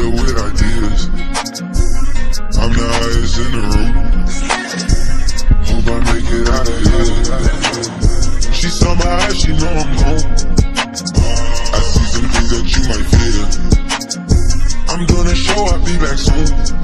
up with ideas. I'm the highest in the room. Hope I make it out of here. She saw my eyes, she know I'm home. I see some things that you might fear. I'm gonna show, I'll be back soon.